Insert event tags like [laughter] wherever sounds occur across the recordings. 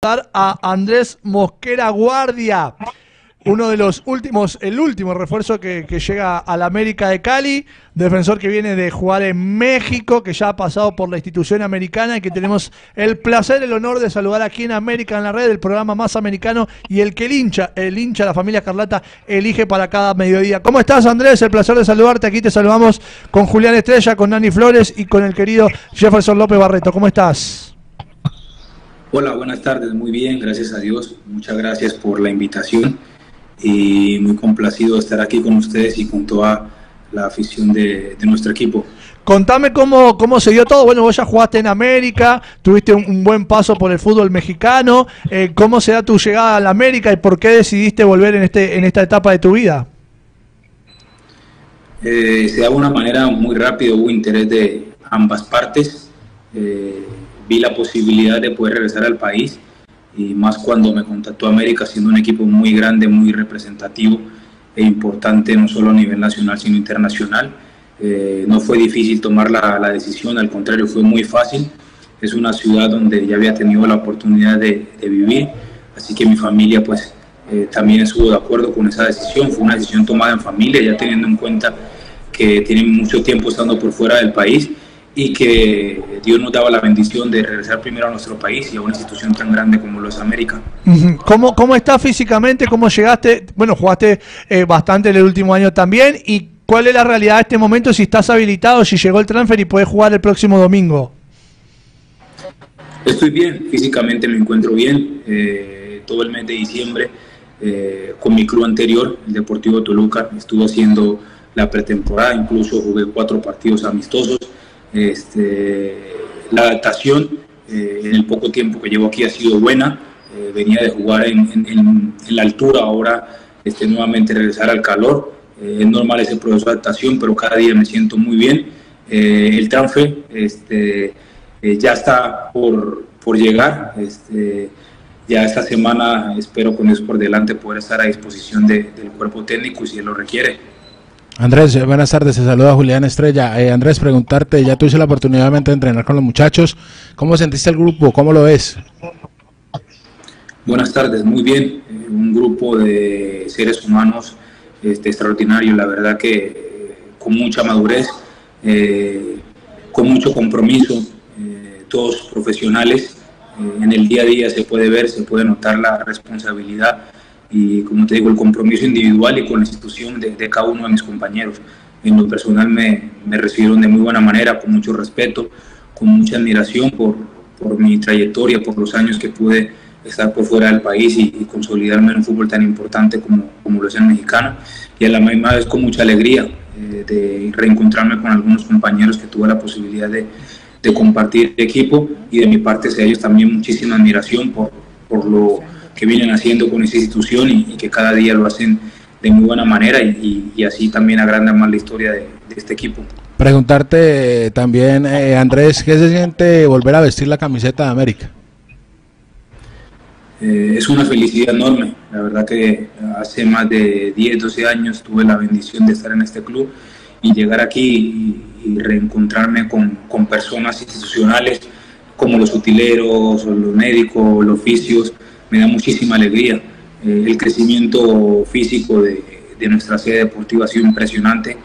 a Andrés Mosquera Guardia, uno de los últimos, el último refuerzo que, llega a la América de Cali, defensor que viene de jugar en México, que ya ha pasado por la institución americana y que tenemos el placer, el honor de saludar aquí en América en la red, el programa más americano y el que el hincha, el hincha, la familia Carlata, elige para cada mediodía. ¿Cómo estás Andrés? El placer de saludarte. Aquí te saludamos con Julián Estrella, con Nani Flores y con el querido Jefferson López Barreto. ¿Cómo estás? Hola, buenas tardes, muy bien, gracias a Dios. Muchas gracias por la invitación y muy complacido de estar aquí con ustedes y con toda la afición de, nuestro equipo. Contame cómo, cómo se dio todo. Bueno, vos ya jugaste en América, tuviste un, buen paso por el fútbol mexicano. Eh, ¿Cómo se da tu llegada a la América y por qué decidiste volver en, este, en esta etapa de tu vida? Eh, se da de una manera muy rápida, hubo interés de ambas partes. Eh, vi la posibilidad de poder regresar al país y más cuando me contactó América siendo un equipo muy grande, muy representativo e importante no solo a nivel nacional sino internacional. Eh, no fue difícil tomar la, la, decisión, al contrario fue muy fácil. Es una ciudad donde ya había tenido la oportunidad de, de vivir, así que mi familia pues eh, también estuvo de acuerdo con esa decisión. Fue una decisión tomada en familia, ya teniendo en cuenta que tienen mucho tiempo estando por fuera del país y que Dios nos daba la bendición de regresar primero a nuestro país y a una institución tan grande como lo es América. ¿Cómo, cómo estás físicamente? ¿Cómo llegaste? Bueno, jugaste eh, bastante en el último año también. ¿Y cuál es la realidad de este momento? Si estás habilitado, si llegó el transfer y puedes jugar el próximo domingo. Estoy bien, físicamente me encuentro bien. Eh, todo el mes de diciembre eh, con mi club anterior, el Deportivo Toluca, estuvo haciendo la pretemporada, incluso jugué cuatro partidos amistosos este, la adaptación eh, en el poco tiempo que llevo aquí ha sido buena. Eh, venía de jugar en, la altura, ahora este, nuevamente regresar al calor. Eh, es normal ese proceso de adaptación, pero cada día me siento muy bien. el transfer este, ya está por, por llegar. Este, ya esta semana espero con eso por delante poder estar a disposición del cuerpo técnico si él lo requiere. Andrés, buenas tardes, se saluda Julián Estrella. Eh, Andrés, preguntarte, ya tuviste la oportunidad de entrenar con los muchachos, ¿cómo sentiste el grupo? ¿Cómo lo ves? Buenas tardes, muy bien, eh, un grupo de seres humanos este, extraordinario, la verdad que eh, con mucha madurez, con mucho compromiso, todos profesionales, en el día a día se puede ver, se puede notar la responsabilidad y como te digo, el compromiso individual y con la institución de, cada uno de mis compañeros. En lo personal me, me, recibieron de muy buena manera, con mucho respeto, con mucha admiración por, por mi trayectoria, por los años que pude estar por fuera del país y, consolidarme en un fútbol tan importante como, como lo es el mexicano. Y a la misma vez con mucha alegría eh, de reencontrarme con algunos compañeros que tuve la posibilidad de, de compartir equipo y de mi parte a ellos también muchísima admiración por, por lo que vienen haciendo con esa institución y, que cada día lo hacen de muy buena manera y, así también agrandan más la historia de, este equipo. Preguntarte también, eh, Andrés, ¿qué se siente volver a vestir la camiseta de América? Eh, es una felicidad enorme. La verdad que hace más de 10, 12 años tuve la bendición de estar en este club y llegar aquí y, y reencontrarme con, con, personas institucionales como los utileros, los médicos, los oficios, me da muchísima alegría. Eh, el crecimiento físico de, de, nuestra sede deportiva ha sido impresionante.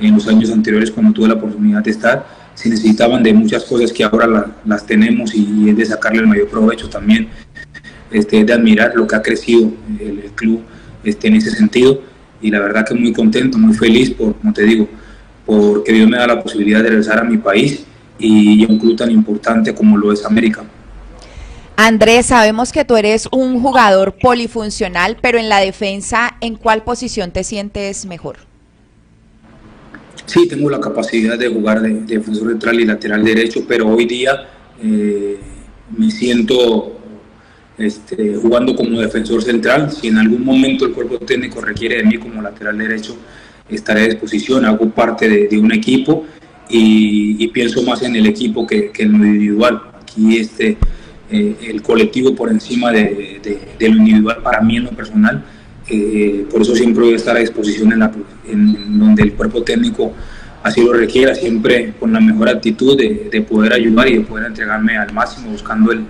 En los años anteriores, cuando tuve la oportunidad de estar, se necesitaban de muchas cosas que ahora las tenemos y, es de sacarle el mayor provecho también. Este, de admirar lo que ha crecido el, club este, en ese sentido y la verdad que muy contento, muy feliz por, como te digo, porque Dios me da la posibilidad de regresar a mi país y a un club tan importante como lo es América. Andrés, sabemos que tú eres un jugador polifuncional, pero en la defensa, ¿en cuál posición te sientes mejor? Sí, tengo la capacidad de jugar de, defensor central y lateral derecho, pero hoy día eh, me siento este, jugando como defensor central. Si en algún momento el cuerpo técnico requiere de mí como lateral derecho, estaré a disposición. Hago parte de, un equipo y, pienso más en el equipo que, que en lo individual. Aquí este, eh, el colectivo por encima de, lo individual para mí en lo personal. Eh, por eso siempre voy a estar a disposición en, la, en, donde el cuerpo técnico así lo requiera, siempre con la mejor actitud de, poder ayudar y de poder entregarme al máximo, buscando el,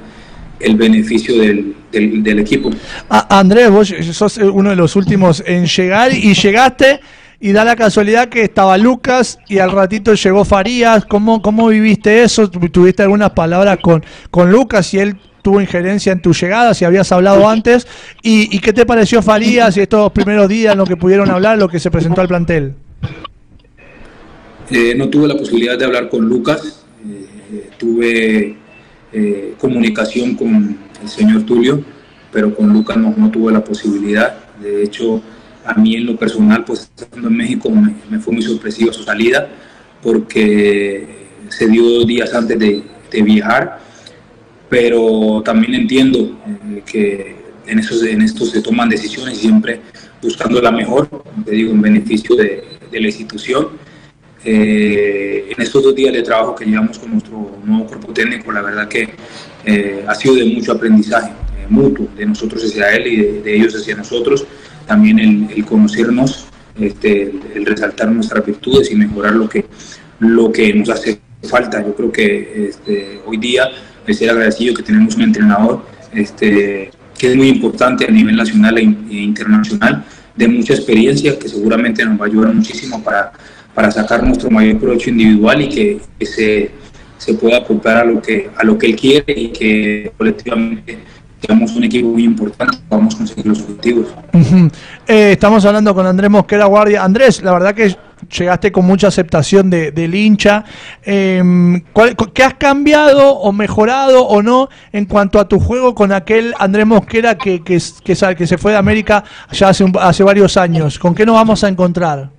el beneficio del, del, equipo. Andrés, vos sos uno de los últimos en llegar y llegaste y da la casualidad que estaba Lucas y al ratito llegó Farías. ¿Cómo, cómo viviste eso? ¿Tuviste algunas palabras con, con Lucas y él tuvo injerencia en tu llegada, si habías hablado antes? ¿Y, qué te pareció Farías y estos primeros días, lo que pudieron hablar, lo que se presentó al plantel? Eh, no tuve la posibilidad de hablar con Lucas, eh, tuve eh, comunicación con el señor Tulio, pero con Lucas no, no tuve la posibilidad. De hecho, a mí en lo personal, pues estando en México me, fue muy sorpresiva su salida porque se dio dos días antes de, viajar, pero también entiendo eh, que en, esos, en esto se toman decisiones siempre buscando la mejor, te digo, en beneficio de, la institución. Eh, en estos dos días de trabajo que llevamos con nuestro nuevo cuerpo técnico, la verdad que eh, ha sido de mucho aprendizaje mutuo, de nosotros hacia él y de ellos hacia nosotros también el, conocernos, este, el, resaltar nuestras virtudes y mejorar lo que, lo que nos hace falta. Yo creo que este, hoy día es ser agradecido que tenemos un entrenador este, que es muy importante a nivel nacional e, e, internacional, de mucha experiencia, que seguramente nos va a ayudar muchísimo para, para sacar nuestro mayor provecho individual y que, se, se pueda aportar a lo que, a lo que él quiere y que colectivamente tenemos un equipo muy importante, vamos a conseguir los objetivos. Eh, estamos hablando con Andrés Mosquera Guardia. Andrés, la verdad que llegaste con mucha aceptación de, del hincha. Em, ¿Qué has cambiado o mejorado o no en cuanto a tu juego con aquel Andrés Mosquera que, que, que, que se fue de América ya hace, hace varios años? ¿Con qué nos vamos a encontrar?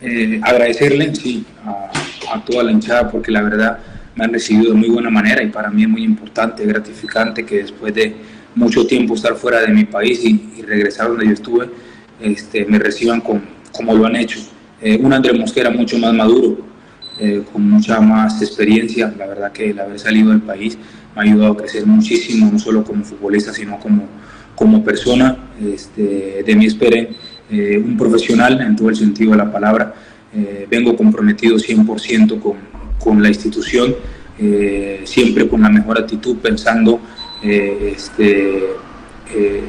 Eh, agradecerle, sí, a, a toda la hinchada porque la verdad me han recibido de muy buena manera y para mí es muy importante, gratificante que después de mucho tiempo estar fuera de mi país y, regresar donde yo estuve, este, me reciban con, como lo han hecho. Eh, un Andrés Mosquera mucho más maduro, eh, con mucha más experiencia. La verdad que el haber salido del país me ha ayudado a crecer muchísimo, no solo como futbolista, sino como, como persona. Este, de mí esperen eh, un profesional en todo el sentido de la palabra. Eh, vengo comprometido 100% con, con la institución, eh, siempre con la mejor actitud, pensando eh, este, eh,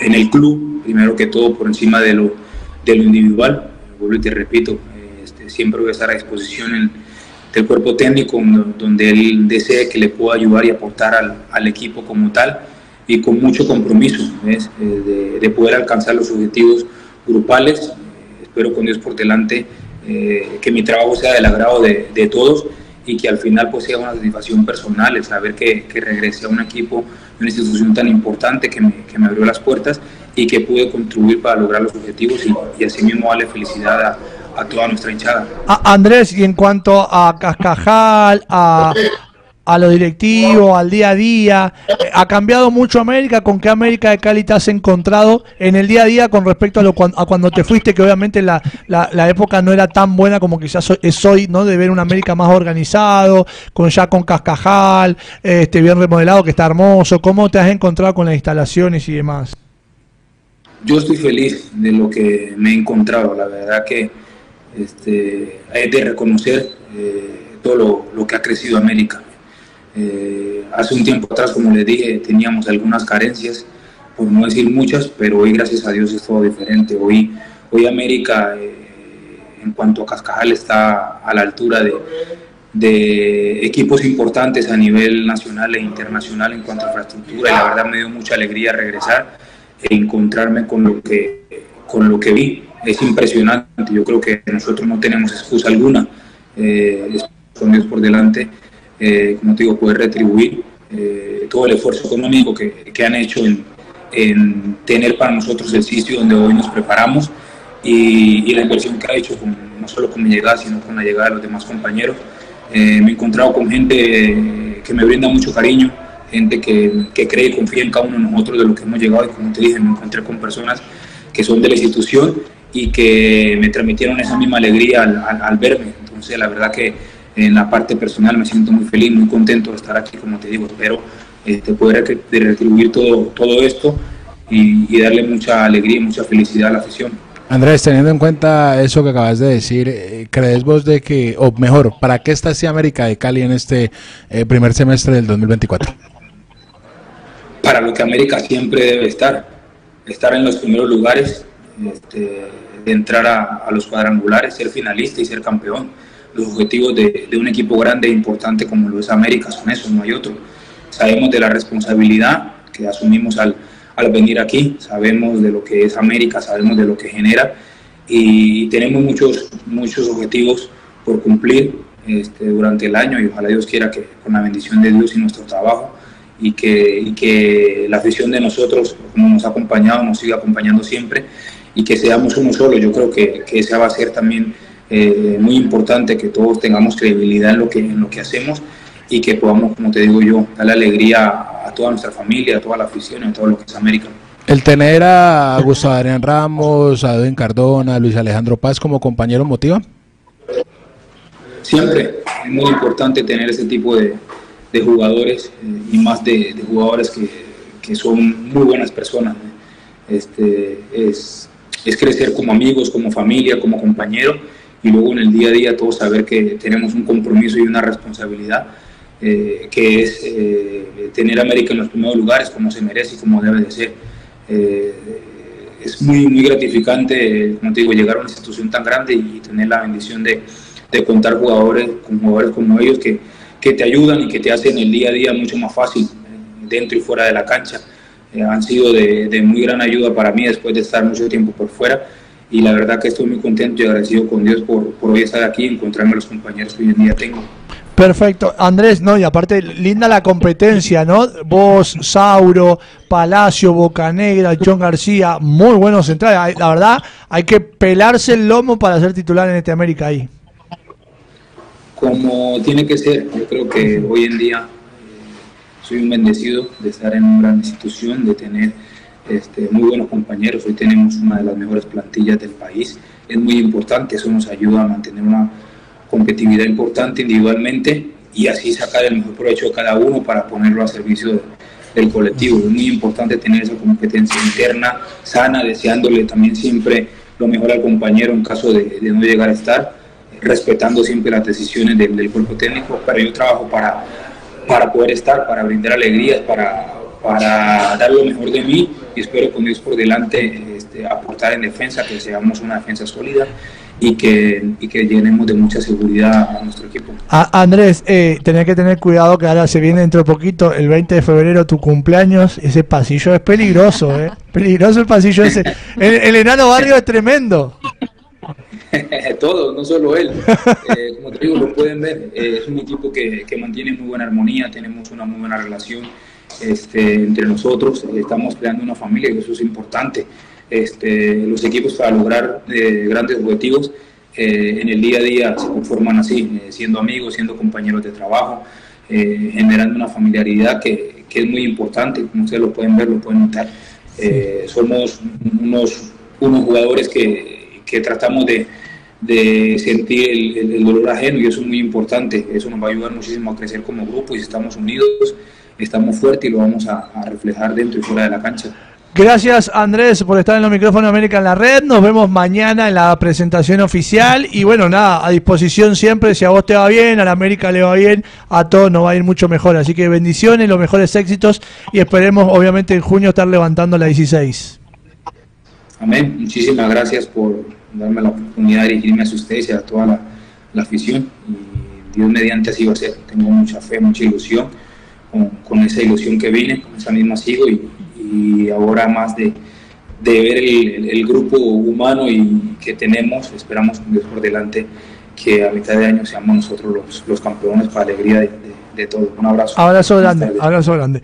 en el club, primero que todo por encima de lo, de lo individual. Vuelvo y te repito, este, siempre voy a estar a disposición del cuerpo técnico, donde él desee que le pueda ayudar y aportar al, equipo como tal y con mucho compromiso de, de, poder alcanzar los objetivos grupales. espero con Dios por delante eh, que mi trabajo sea del agrado de, de, todos y que al final pues sea una satisfacción personal el saber que, que regresé a un equipo, una institución tan importante que me, que me, abrió las puertas y que pude contribuir para lograr los objetivos y, y así mismo darle felicidad a, a toda nuestra hinchada. Andrés, y en cuanto a Cascajal, a, a lo directivo, al día a día. ¿Ha cambiado mucho América? ¿Con qué América de Cali te has encontrado en el día a día con respecto a, lo, a cuando te fuiste, que obviamente la, época no era tan buena como quizás es hoy, ¿no? De ver una América más organizado, con ya con Cascajal, este, bien remodelado, que está hermoso. ¿Cómo te has encontrado con las instalaciones y demás? Yo estoy feliz de lo que me he encontrado. La verdad que este, hay de reconocer eh, todo lo que ha crecido América eh, hace un tiempo atrás, como les dije, teníamos algunas carencias, por no decir muchas, pero hoy gracias a Dios es todo diferente. Hoy, hoy América, eh, en cuanto a Cascajal, está a la altura de, de, equipos importantes a nivel nacional e internacional en cuanto a infraestructura y la verdad me dio mucha alegría regresar e encontrarme con lo que, con lo que vi. Es impresionante, yo creo que nosotros no tenemos excusa alguna, eh, con Dios por delante eh, como te digo, poder retribuir eh, todo el esfuerzo económico que, que han hecho en, en, tener para nosotros el sitio donde hoy nos preparamos y, y la inversión que ha hecho no solo con mi llegada, sino con la llegada de los demás compañeros. Eh, me he encontrado con gente que me brinda mucho cariño, gente que, que, cree y confía en cada uno de nosotros de lo que hemos llegado y como te dije, me encontré con personas que son de la institución y que me transmitieron esa misma alegría al, al, al verme. Entonces, la verdad que en la parte personal me siento muy feliz, muy contento de estar aquí, como te digo, espero este, poder retribuir todo, todo esto y, darle mucha alegría y mucha felicidad a la afición. Andrés, teniendo en cuenta eso que acabas de decir, eh, ¿crees vos de que, o mejor, ¿para qué está así América de Cali en este eh, primer semestre del 2024? Para lo que América siempre debe estar, estar en los primeros lugares, este, entrar a, los cuadrangulares, ser finalista y ser campeón. Los objetivos de, de un equipo grande e importante como lo es América son esos, no hay otro. Sabemos de la responsabilidad que asumimos al al venir aquí, sabemos de lo que es América, sabemos de lo que genera y tenemos muchos, muchos objetivos por cumplir este, durante el año y ojalá Dios quiera que con la bendición de Dios y nuestro trabajo y que, que la afición de nosotros, como nos ha acompañado, nos siga acompañando siempre y que seamos uno solo. Yo creo que, que esa va a ser también eh, muy importante, que todos tengamos credibilidad en lo que, en lo que hacemos y que podamos, como te digo yo, darle alegría a toda nuestra familia, a toda la afición, a todo lo que es América. El tener a Gustavo Adrián Ramos, a Edwin Cardona, a Luis Alejandro Paz como compañero motiva. Siempre, es muy importante tener ese tipo de, de jugadores eh, y más de, de jugadores que, que, son muy buenas personas. Este, es, es crecer como amigos, como familia, como compañero y luego en el día a día todos saber que tenemos un compromiso y una responsabilidad eh, que es eh, tener a América en los primeros lugares como se merece y como debe de ser. Eh, es muy, muy gratificante, como te digo, llegar a una institución tan grande y tener la bendición de, de contar jugadores, con jugadores como ellos que, que, te ayudan y que te hacen el día a día mucho más fácil dentro y fuera de la cancha. han sido de, de, muy gran ayuda para mí después de estar mucho tiempo por fuera y la verdad que estoy muy contento y agradecido con Dios por, por hoy estar aquí y encontrarme los compañeros que hoy en día tengo. Perfecto, Andrés, no, y aparte, linda la competencia, ¿no? Vos, Sauro, Palacio, Bocanegra, John García, muy buenos centrales. La verdad, hay que pelarse el lomo para ser titular en este América ahí. Como tiene que ser, yo creo que hoy en día eh, soy un bendecido de estar en una gran institución, de tener este, muy buenos compañeros. Hoy tenemos una de las mejores plantillas del país. Es muy importante, eso nos ayuda a mantener una competitividad importante individualmente y así sacar el mejor provecho de cada uno para ponerlo a servicio del colectivo. Es muy importante tener esa competencia interna sana, deseándole también siempre lo mejor al compañero en caso de, no llegar a estar, respetando siempre las decisiones del, del, cuerpo técnico, pero yo trabajo para, para poder estar, para brindar alegrías, para, para dar lo mejor de mí y espero con Dios por delante este, aportar en defensa, que seamos una defensa sólida y que, y que llenemos de mucha seguridad a nuestro equipo. Andrés, eh, tenés que tener cuidado que ahora se viene dentro de poquito, el 20 de febrero, tu cumpleaños. Ese pasillo es peligroso, ¿eh? [laughs] Peligroso el pasillo ese. El, el enano barrio es tremendo. [laughs] Todos, no solo él. Eh, como te digo, lo pueden ver. Eh, es un equipo que, que, mantiene muy buena armonía, tenemos una muy buena relación este, entre nosotros. Estamos creando una familia y eso es importante este, los equipos para lograr eh, grandes objetivos eh, en el día a día se conforman así, eh, siendo amigos, siendo compañeros de trabajo, eh, generando una familiaridad que, que, es muy importante, como ustedes lo pueden ver, lo pueden notar. Eh, somos unos, unos jugadores que, que tratamos de, de sentir el, el, el, dolor ajeno y eso es muy importante, eso nos va a ayudar muchísimo a crecer como grupo y si estamos unidos, estamos fuertes y lo vamos a, a reflejar dentro y fuera de la cancha. Gracias Andrés por estar en los micrófonos de América en la red. Nos vemos mañana en la presentación oficial. Y bueno, nada, a disposición siempre. Si a vos te va bien, a la América le va bien, a todos nos va a ir mucho mejor. Así que bendiciones, los mejores éxitos. Y esperemos, obviamente, en junio estar levantando la 16. Amén. Muchísimas gracias por darme la oportunidad de dirigirme a ustedes y a toda la, la afición. Y Dios mediante así va a ser. Tengo mucha fe, mucha ilusión. Con, con esa ilusión que vine, con esa misma sigo y y ahora más de, de ver el, el, grupo humano y que tenemos, esperamos con Dios por delante que a mitad de año seamos nosotros los, los campeones para alegría de, de, de todos. Un abrazo. Abrazo grande, abrazo grande.